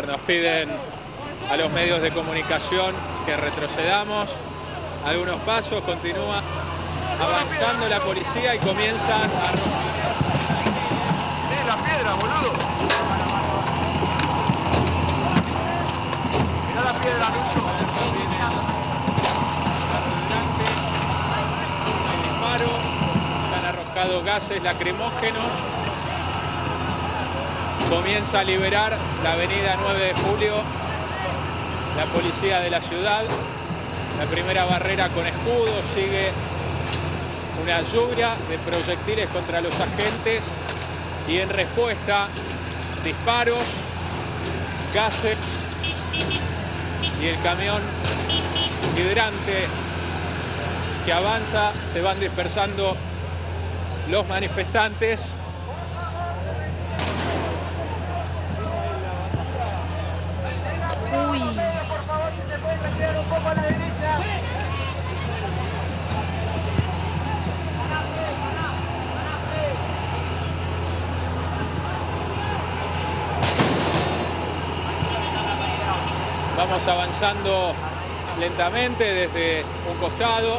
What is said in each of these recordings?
ver, nos piden a los medios de comunicación que retrocedamos algunos pasos, continúa avanzando la policía y comienzan a... Sí, la piedra, boludo. Mirá la piedra, Lucho. Hay disparos, están arrojados gases lacrimógenos. Comienza a liberar la avenida 9 de julio, la policía de la ciudad. La primera barrera con escudo, sigue una lluvia de proyectiles contra los agentes y en respuesta disparos, gases y el camión hidrante que avanza, se van dispersando los manifestantes. Vamos avanzando lentamente desde un costado.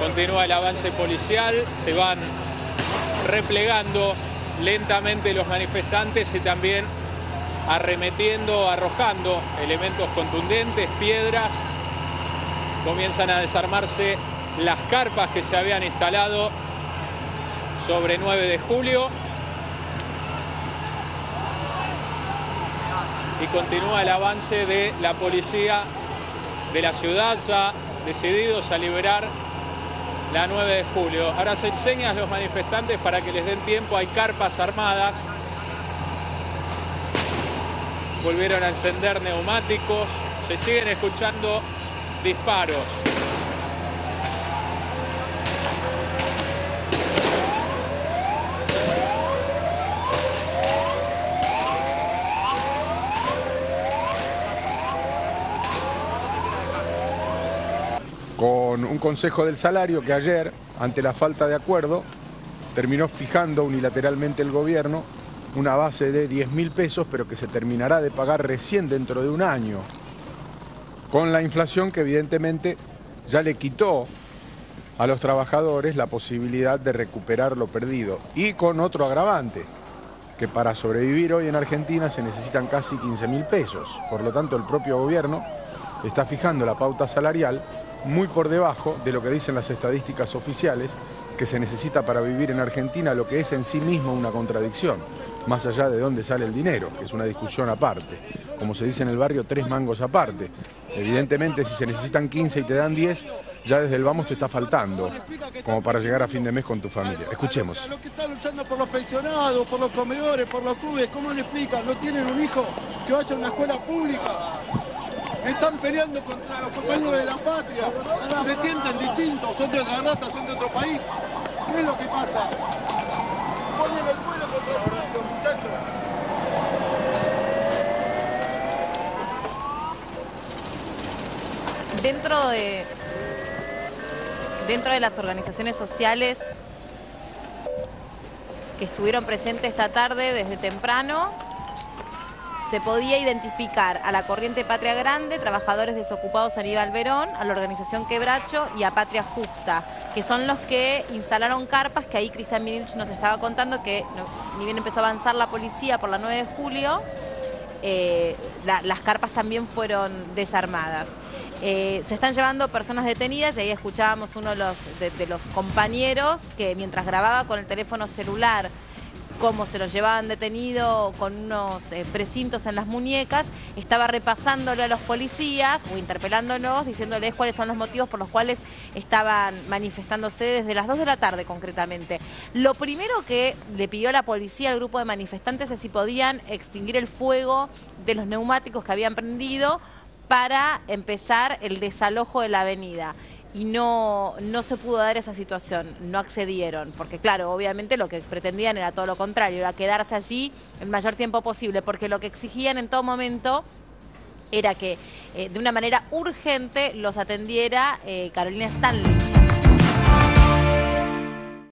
Continúa el avance policial, se van replegando lentamente los manifestantes y también arremetiendo, arrojando elementos contundentes, piedras. Comienzan a desarmarse las carpas que se habían instalado sobre 9 de julio. Y continúa el avance de la policía de la ciudad, ya decididos a liberar la 9 de julio. Ahora se enseña a los manifestantes para que les den tiempo, hay carpas armadas volvieron a encender neumáticos, se siguen escuchando disparos. Con un consejo del salario que ayer, ante la falta de acuerdo, terminó fijando unilateralmente el gobierno una base de 10 mil pesos, pero que se terminará de pagar recién dentro de un año, con la inflación que evidentemente ya le quitó a los trabajadores la posibilidad de recuperar lo perdido. Y con otro agravante, que para sobrevivir hoy en Argentina se necesitan casi 15 mil pesos. Por lo tanto, el propio gobierno está fijando la pauta salarial muy por debajo de lo que dicen las estadísticas oficiales que se necesita para vivir en Argentina, lo que es en sí mismo una contradicción, más allá de dónde sale el dinero, que es una discusión aparte. Como se dice en el barrio, tres mangos aparte. Evidentemente, si se necesitan 15 y te dan 10, ya desde el vamos te está faltando, como para llegar a fin de mes con tu familia. Escuchemos. Los que están luchando por los pensionados, por los comedores, por los clubes, ¿cómo le explican? ¿No tienen un hijo que vaya a una escuela pública? Están peleando contra los compañeros de la patria. Se sienten distintos, son de otra raza, son de otro país. ¿Qué es lo que pasa? Ponen el pueblo contra el pueblo, muchachos. Dentro de, dentro de las organizaciones sociales que estuvieron presentes esta tarde desde temprano, se podía identificar a la Corriente Patria Grande, Trabajadores Desocupados Aníbal Verón, a la organización Quebracho y a Patria Justa, que son los que instalaron carpas, que ahí Cristian Minich nos estaba contando que ni bien empezó a avanzar la policía por la 9 de julio, eh, la- las carpas también fueron desarmadas. Eh, se están llevando personas detenidas y ahí escuchábamos uno de los, de los compañeros que mientras grababa con el teléfono celular cómo se los llevaban detenido con unos eh, precintos en las muñecas, estaba repasándole a los policías o interpelándolos, diciéndoles cuáles son los motivos por los cuales estaban manifestándose desde las 2 de la tarde concretamente. Lo primero que le pidió la policía al grupo de manifestantes es si podían extinguir el fuego de los neumáticos que habían prendido para empezar el desalojo de la avenida y no, no se pudo dar esa situación, no accedieron, porque claro, obviamente lo que pretendían era todo lo contrario, era quedarse allí el mayor tiempo posible, porque lo que exigían en todo momento era que eh, de una manera urgente los atendiera eh, Carolina Stanley.